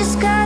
just got